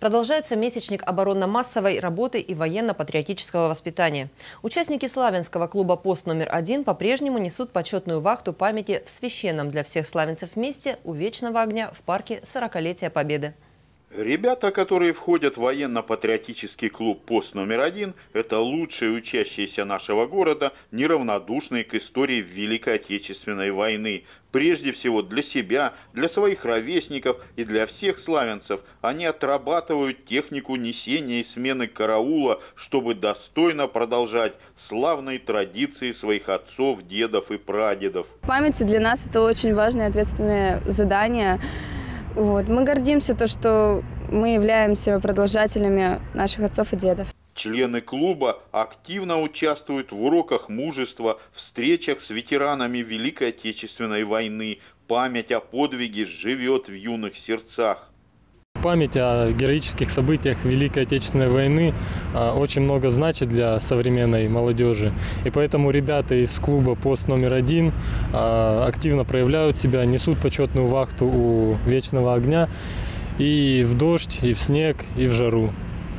Продолжается месячник оборонно-массовой работы и военно-патриотического воспитания. Участники Славянского клуба «Пост номер один» по-прежнему несут почетную вахту памяти в священном для всех славянцев месте у Вечного огня в парке 40-летия Победы. Ребята, которые входят в военно-патриотический клуб «Пост номер один», это лучшие учащиеся нашего города, неравнодушные к истории Великой Отечественной войны. Прежде всего для себя, для своих ровесников и для всех славянцев они отрабатывают технику несения и смены караула, чтобы достойно продолжать славные традиции своих отцов, дедов и прадедов. Память для нас это очень важное и ответственное задание – вот. Мы гордимся, то, что мы являемся продолжателями наших отцов и дедов. Члены клуба активно участвуют в уроках мужества, встречах с ветеранами Великой Отечественной войны. Память о подвиге живет в юных сердцах память о героических событиях Великой Отечественной войны а, очень много значит для современной молодежи. И поэтому ребята из клуба «Пост номер один» а, активно проявляют себя, несут почетную вахту у Вечного огня и в дождь, и в снег, и в жару.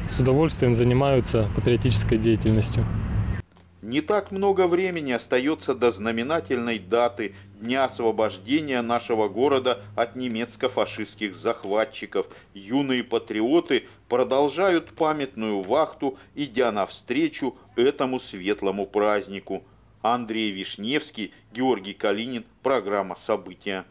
С удовольствием занимаются патриотической деятельностью. Не так много времени остается до знаменательной даты Дня освобождения нашего города от немецко-фашистских захватчиков. Юные патриоты продолжают памятную вахту, идя навстречу этому светлому празднику. Андрей Вишневский, Георгий Калинин. Программа «События».